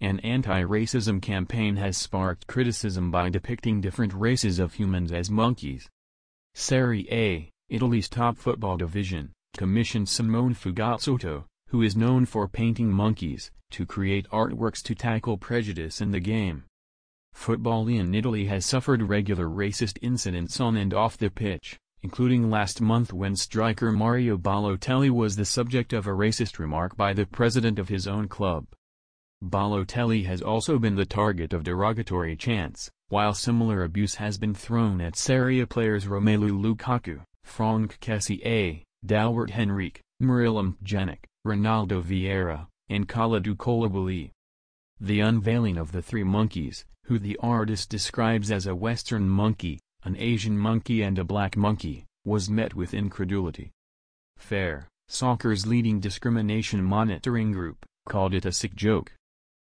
an anti-racism campaign has sparked criticism by depicting different races of humans as monkeys. Serie A, Italy's top football division, commissioned Simone Fugazzotto, who is known for painting monkeys, to create artworks to tackle prejudice in the game. Football in Italy has suffered regular racist incidents on and off the pitch, including last month when striker Mario Balotelli was the subject of a racist remark by the president of his own club. Balotelli has also been the target of derogatory chants, while similar abuse has been thrown at Serie players Romelu Lukaku, Franck Kessie, A. Dalbert Henrique, Miralem Pjanic, Ronaldo Vieira, and Kalidou Koulibaly. The unveiling of the three monkeys, who the artist describes as a Western monkey, an Asian monkey and a black monkey, was met with incredulity. Fare, soccer's leading discrimination monitoring group, called it a sick joke.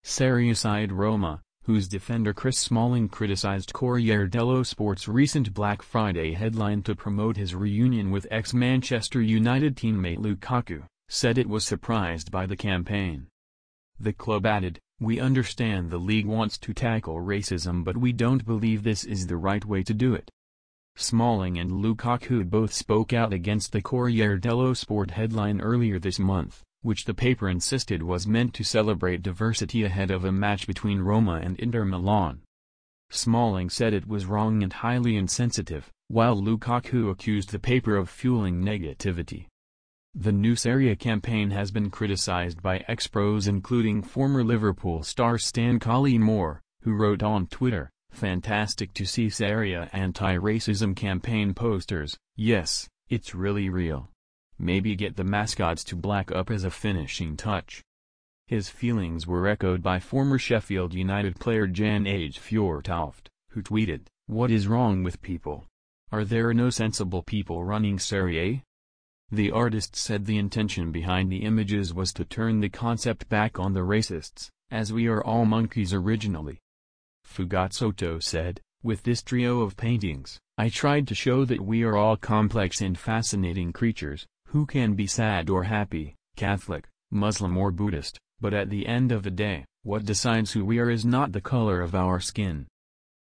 Serie side Roma, whose defender Chris Smalling criticized Corriere dello Sport's recent Black Friday headline to promote his reunion with ex-Manchester United teammate Lukaku, said it was surprised by the campaign. The club added, we understand the league wants to tackle racism but we don't believe this is the right way to do it. Smalling and Lukaku both spoke out against the Corriere dello Sport headline earlier this month which the paper insisted was meant to celebrate diversity ahead of a match between Roma and Inter Milan. Smalling said it was wrong and highly insensitive, while Lukaku accused the paper of fueling negativity. The new Serie campaign has been criticized by ex-pros including former Liverpool star Stan Collymore, who wrote on Twitter, Fantastic to see Serie anti-racism campaign posters, yes, it's really real maybe get the mascots to black up as a finishing touch. His feelings were echoed by former Sheffield United player Jan Age Fjortoft, who tweeted, What is wrong with people? Are there no sensible people running Serie A? The artist said the intention behind the images was to turn the concept back on the racists, as we are all monkeys originally. Fugazzotto said, with this trio of paintings, I tried to show that we are all complex and fascinating creatures, who can be sad or happy, Catholic, Muslim or Buddhist, but at the end of the day, what decides who we are is not the color of our skin.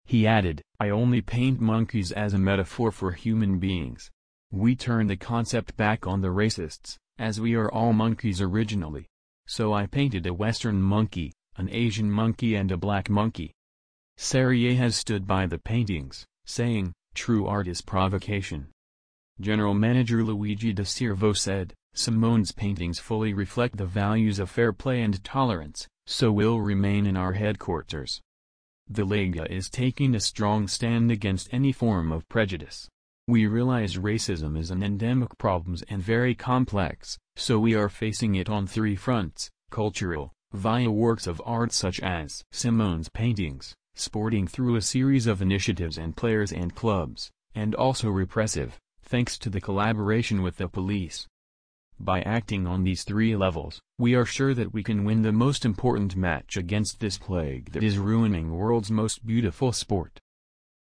He added, I only paint monkeys as a metaphor for human beings. We turn the concept back on the racists, as we are all monkeys originally. So I painted a Western monkey, an Asian monkey and a black monkey. Serie has stood by the paintings, saying, true art is provocation. General Manager Luigi De Siervo said, Simone's paintings fully reflect the values of fair play and tolerance, so will remain in our headquarters. The Lega is taking a strong stand against any form of prejudice. We realize racism is an endemic problem and very complex, so we are facing it on three fronts, cultural, via works of art such as Simone's paintings, sporting through a series of initiatives and players and clubs, and also repressive, thanks to the collaboration with the police. By acting on these three levels, we are sure that we can win the most important match against this plague that is ruining world's most beautiful sport.